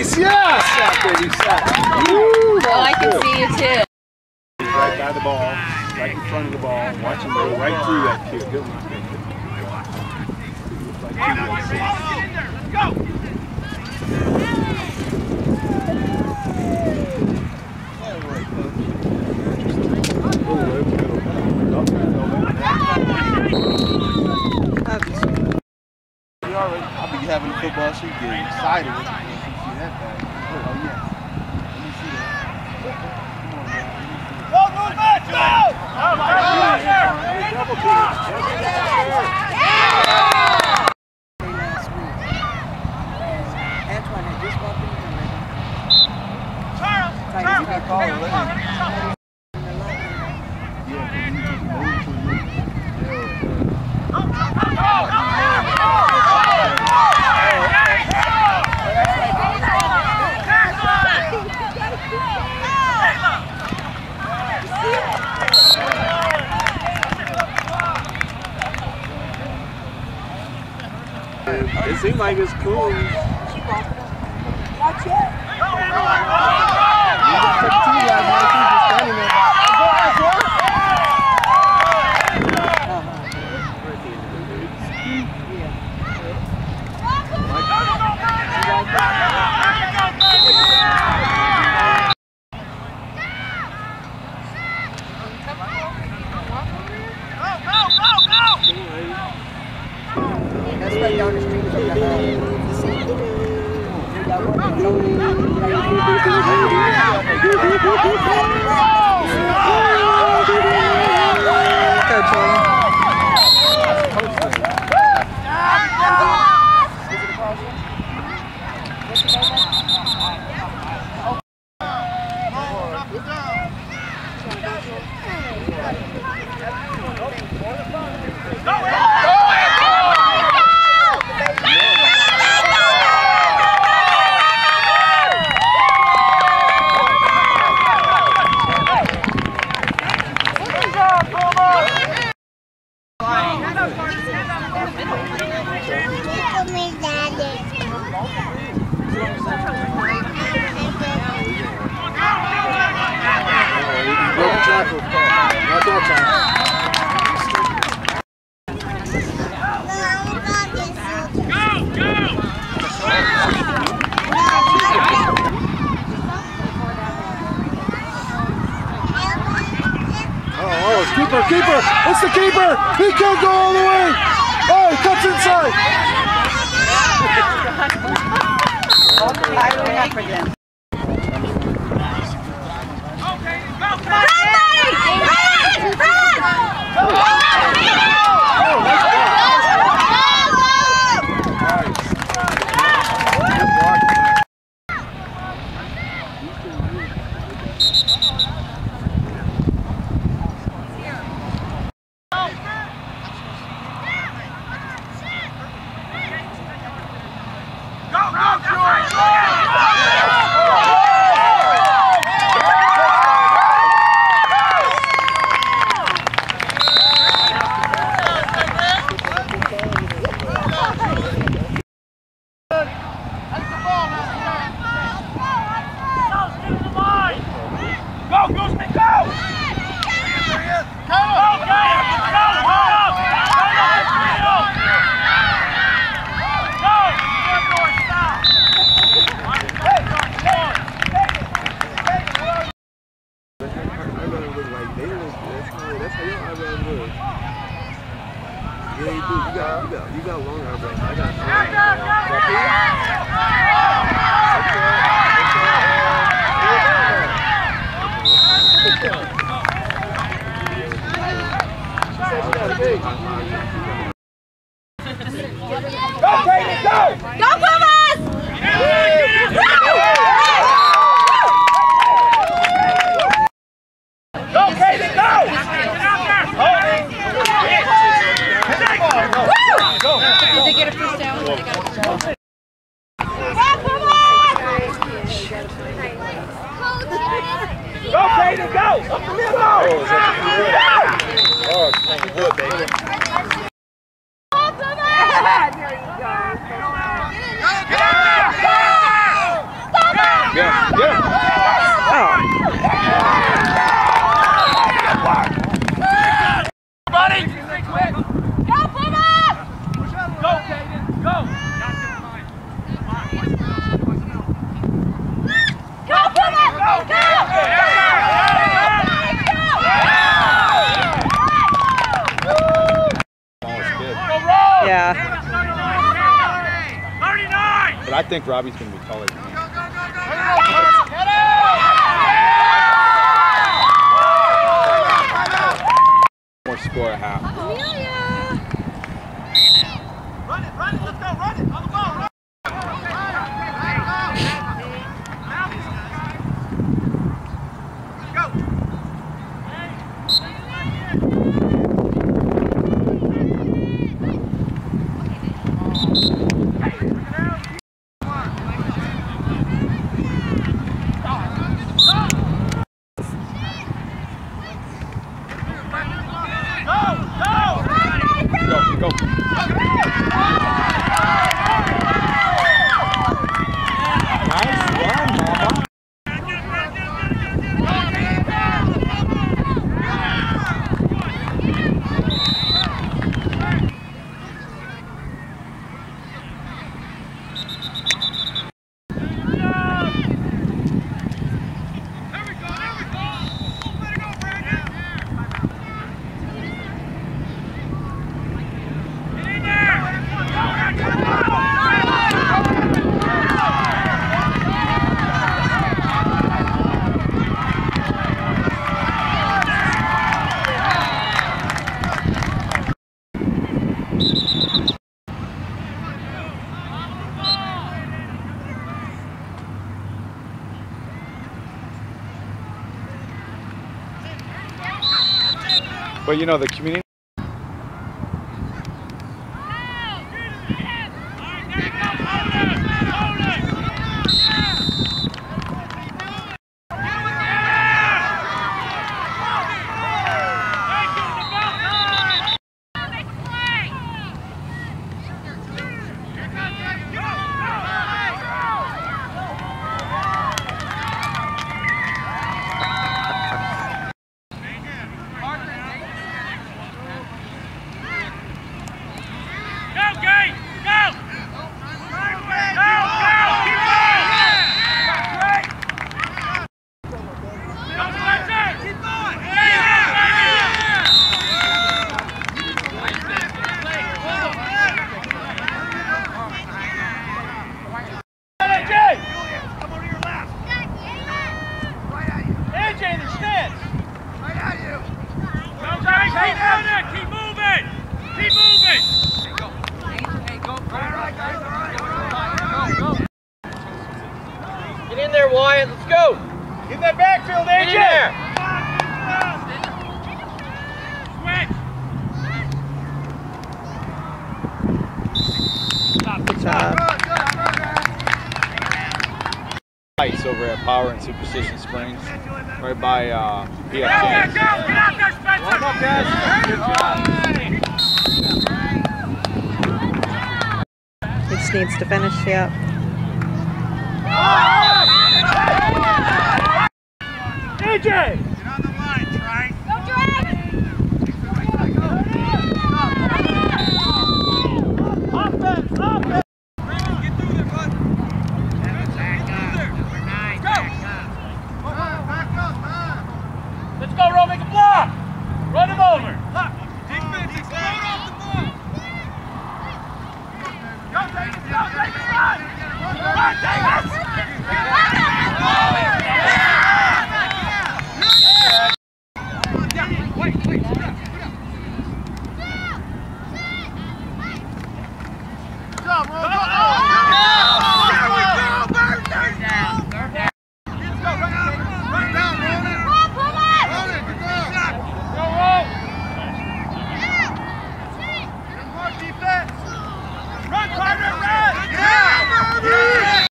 Nice, yes! Oh, I can see you too. Right by the ball, right in front of the ball. Watch him go right through that kid. Good one. Looks like two guys. We I'll be having a football shoot getting excited when you when you see that bag. Oh yeah. Let me see that. Come on, man. Let me see Antoine had just walked in the room. that. You got called already. Yeah, 'cause you just moved to a new- Yeah, uh, It seems like it's cool. Two guys, man, two just standing there. That's right down the street from the, uh, the city. We got one in Logan. Go, Jordan. Broken Oh, oh, keeper, keeper! It's the keeper! He can't go all the way! Oh, he cuts inside! Yeah, you do. You got, you got, you got long eyebrows. I got Go Pumas! Think Robbie's going to be taller than me. More score a half. Go, go. Nice run, Mama. But you know, the community. Go. Get that backfield, Get in there. Good job. Ice over at Power and Superstition Springs, right by uh, PF Chang's. Warm up, guys. Good job. He just needs to finish, yep. AJ! Get on the line, Trine. job, bro.